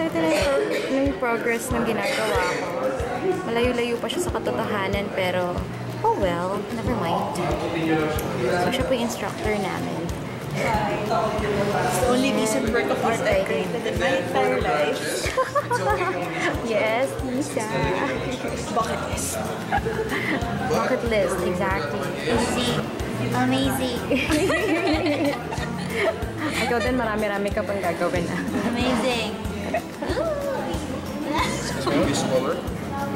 excited na yung, pro- yung progress ng ginagawa ko. Malayo-layo pa siya sa katotohanan, pero oh well, never mind. So, siya po yung instructor namin. The only decent work of art I created in my entire life. yes, Lisa. Bucket list. Bucket list, exactly. Easy. Amazing. Ikaw din, marami-rami ka pang gagawin. Amazing. It's going to be smaller,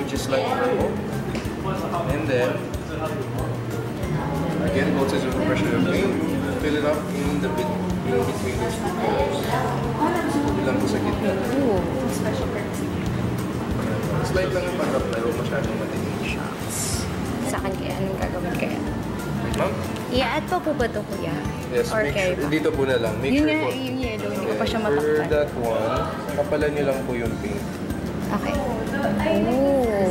which is like purple. And then, again, both sides of the pressure of paint. Fill it up in the bit in between those two colors. Ilan po sa gitna. Slight lang yung pag-up pero masyadong matinig. Sa akin kaya, anong gagawin kaya? Ma'am? I-add pa po ba ito, kuya? Yes, Or make sure. ba? Dito po na lang. Make Yun sure nga, po. yung yellow, hindi ko pa siya For matakpan. that one, kapalan niyo lang po yung paint. Okay. Ooh.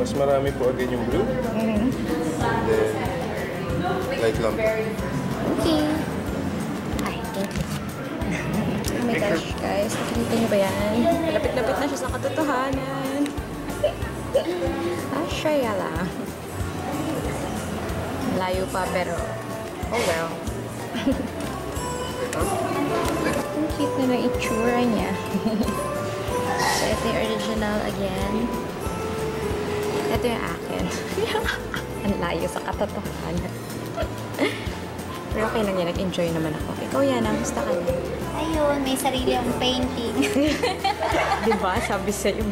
Mas marami po again yung blue. Mhm. And then, light lang. Okay. Ay, thank you. Oh my gosh, guys. Nakikita niyo ba yan? Lapit-lapit na siya sa katotohanan. Ah, Shayala. Layo pa, pero oh well. Ang cute na ng itsura niya. so, ito yung original again. Ito yung akin. Ang layo sa katotohanan. Pero okay lang yan. Nag-enjoy naman ako. Ikaw yan, namusta ka na? Ayun, may sarili akong painting. Diba? Sabi sa'yo.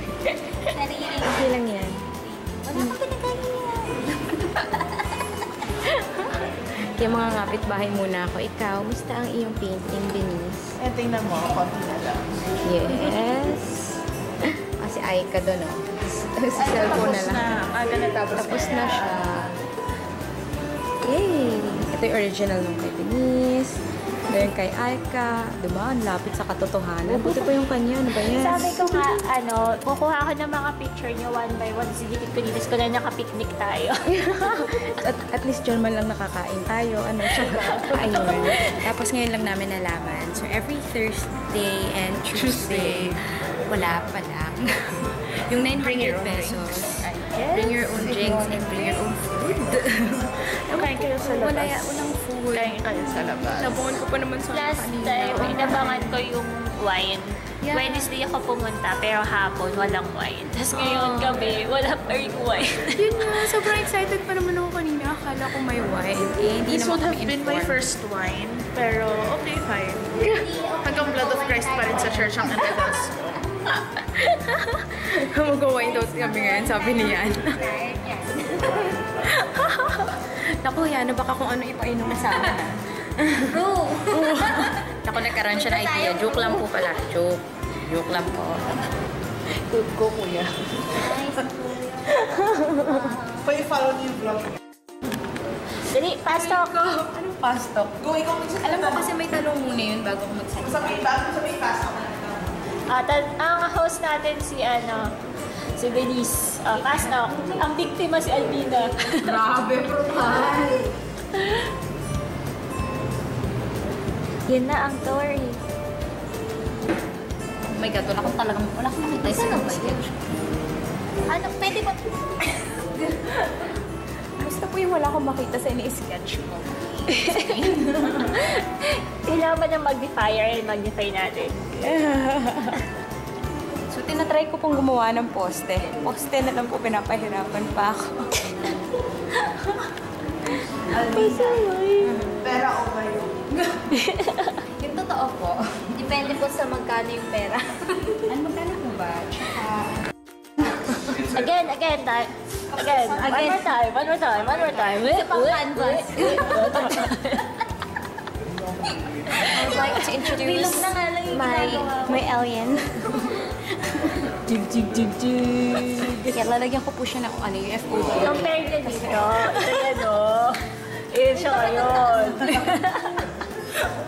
sarili. Okay lang yan. Wala akong pinagalingan. Kaya mga kapitbahay muna ako. Ikaw, musta ang iyong painting, Denise? Eh, tingnan mo, konti na lang. Yes. Kasi ay ka doon, oh. Sa cellphone na Tapos lang. na. Aga na tapos. Tapos na siya. Yay! Ito yung original nung kay Denise. Ito yung kay Aika. Diba? Ang lapit sa katotohanan. Buti pa yung kanya. Ano ba yan? Sabi ko nga, ano, kukuha ko ng mga picture niyo one by one. Sige, ko dito ko na nakapiknik tayo. at, at least dyan man lang nakakain tayo. Ano, tsaka, ayun. Tapos ngayon lang namin nalaman. So, every Thursday and Tuesday, wala pa lang. yung 900 pesos. Bring your own drinks and bring your own food. Kain kayo sa labas. Wala, walang food. Kain kayo sa labas. Nabangon ko pa naman sa Last kanina. time, inabangan ko yung wine. Yeah. Wednesday ako pumunta, pero hapon walang wine. Tapos ngayon Oh. gabi, wala pa rin wine. Yun nga, sobrang excited pa naman ako kanina. Akala ko may wine. Eh, hindi This would have been my informed. first wine, pero okay, fine. Hanggang blood of Christ pa rin sa church ang nadadas. Mag-wine daw kami ngayon, sabi ni Yan. Naku, Yan, baka kung ano ipainom na sa amin. ah. Bro! Naku, nagkaroon siya ng idea. Joke lang po pala. Joke. Joke lang po. Good go, kuya. Pa-follow niyo yung vlog. Dali, pasok! Anong pastok? Go, ikaw magsasabi. Alam mo kasi may tanong muna yun bago ko magsalita. Sabi, bago sabi pastok. At ang host natin si ano, si Denise. Uh, pasok. Ang biktima si Albina. Grabe, brutal. Yan na ang story. Oh my God, wala akong talagang, wala akong nakita sa mga Ano, pwede ba? Basta po yung wala akong makita sa ini-sketch mo. Kailangan ba ng magnifier magnify natin? So, tinatry ko pong gumawa ng poste. Poste na lang po pinapahirapan pa ako. Pera o kayo? yung totoo po. Depende po sa magkano yung pera. Ano magkano po ba? Again, again, time. Again, one more time, one more time, one more time. Wait, wait, wait. I would like to introduce my, my alien. Jig, jig, jig, jig. Kaya lalagyan ko po siya ng ano, yung FOD. Compare niya dito. Ito yan, oh. Eh, siya ngayon.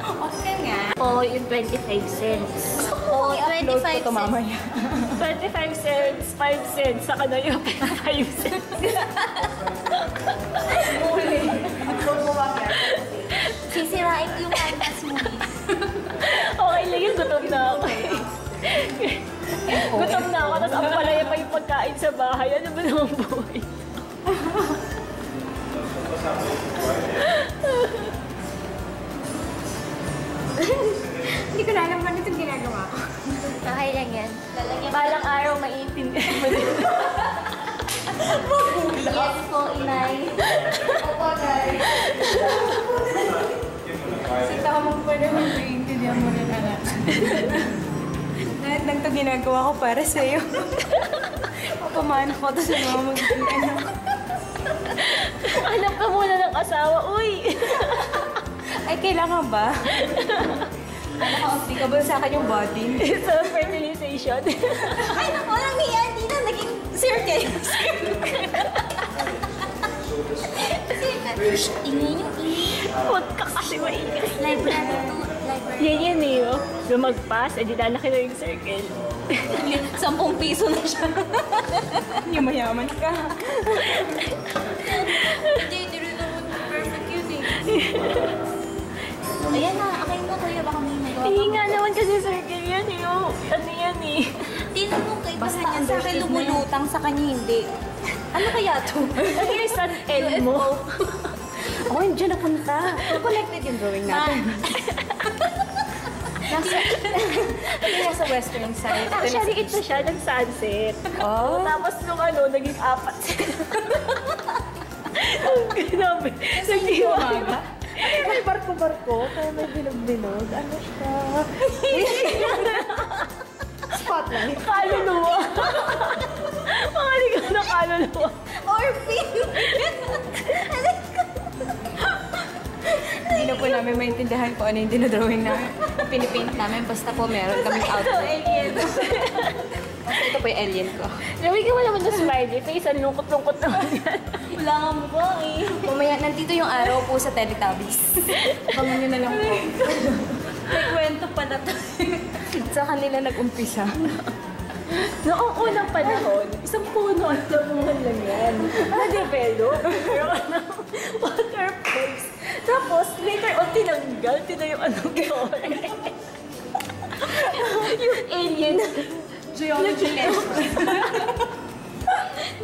Okay nga. Oo, yung 25 cents. Oo, Upload ko 25 to cents. mamaya. 25 cents, 5 cents, saka na yung 5 cents. Sisirain ko yung canvas mo. Okay lang yun, gutom na ako. Gutom na ako, tapos ang palaya pa yung pagkain sa bahay. Ano ba naman buhay? Hindi ko na alam kung ano itong ginagawa ko. Okay lang yan. Balang araw maiintindihan mo din. Yes po, inay. Opo, guys. Lahat ng ito ginagawa ko para sa'yo. Papamana ko to sa mga magiging anak. Hanap ka muna ng asawa. Uy! Ay, kailangan ba? Naka-applicable sa akin yung body. Sa fertilization. Ay, walang niya. Hindi na naging circle. Circle. Ingay yung ingay. Huwag ka kasi maingay. To. Library. Yan yan eh, oh. Lumagpas, edi lalaki na yung circle. Sampung piso na siya. Yung mayaman ka. Hindi, hindi rin naman perfect yun eh. Ayan na, akin mo kuya, baka may magawa Hindi nga naman kasi circle yan eh, oh. Ano yan eh. Tingnan mo kay Basta ang sa akin lumulutang, sa kanya hindi. Ano kaya to? Ano yung San Elmo? Oh, dyan napunta. Connected yung drawing natin. Nasa, nasa western side. Actually, ito siya, nag-sunset. Oh. Tapos nung ano, naging apat sila. Ang grabe. Nag-iwa. May barko-barko, kaya may bilog-bilog. Ano siya? Spotlight. Kaluluwa. Mga ligaw na kaluluwa. Orphin! Hindi na po namin maintindihan kung ano yung dinodrawing namin. Pinipaint namin, basta po meron Ito, outfit. alien. Basta ito po yung alien ko. Gawin ka mo naman ng smiley face. Ang lungkot-lungkot naman yan. Wala nga mukha eh. Mamaya, nandito yung araw po sa Teletubbies. Bangon nyo na lang po. May kwento pa na to. Sa kanila nag-umpisa. Noong unang panahon, isang puno at lamungan lang yan. Na-develop. Meron ng waterfalls. Tapos, later on, tinanggal. Tinayo anong tore. yung alien. Geology lesson.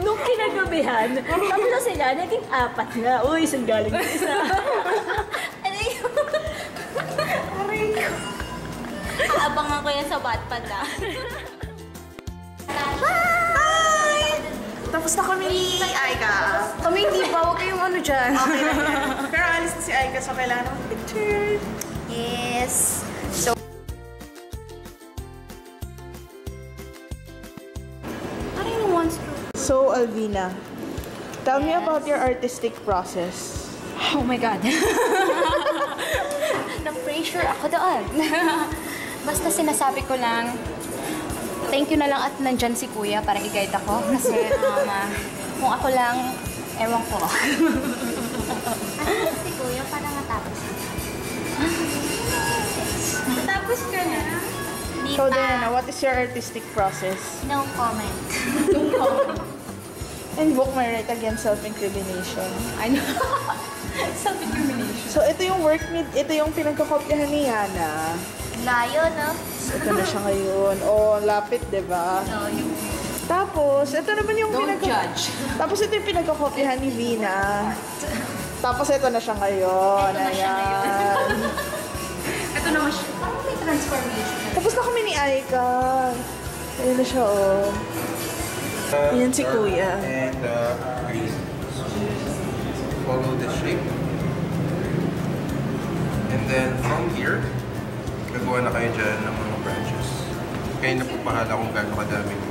Nung kinagabihan, tatlo sila, naging apat na. Uy, saan galing yung isa? Ano yun? Aray ko. Aabangan ko yan sa Wattpad ah. Bye! Tapos na kami ni Aika. Kami hindi pa, huwag kayong ano dyan. Okay lang yan. Pero alis na si Aika, so kailangan ng picture. Yes. So, parang yung one stroke. So, Alvina, tell me about your artistic process. Oh my God. Na-pressure ako doon. Basta sinasabi ko lang, thank you na lang at nandyan si kuya para i-guide ako. Kasi um, ah, kung ako lang, ewan ko. Ano si Kuya para matapos? Matapos ka na? Di So. Diana, what is your artistic process? No comment. Invoke my right against self-incrimination. Ano? Self-incrimination. So, ito yung work ni, ito yung pinagkakopyahan ni Yana. Layo, no? Ito na siya ngayon. Oh, lapit, di ba? So, yung Tapos, ito naman yung Don't pinagka- judge. Tapos, ito yung pinagkakopyahan ni Vina. Tapos, ito na siya ngayon. Ito na siya Ayan. Ito naman siya. Parang may transformation. Tapos na kami ni Aika. Ayun na siya, oh. Yan si Kuya. And uh. Follow the shape. And then from here, gagawa na kayo dyan ng mga branches. Kayo na po bahala kung gaano kadami